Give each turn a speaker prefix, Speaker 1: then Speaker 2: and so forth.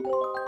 Speaker 1: you